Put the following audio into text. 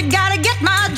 you gotta get my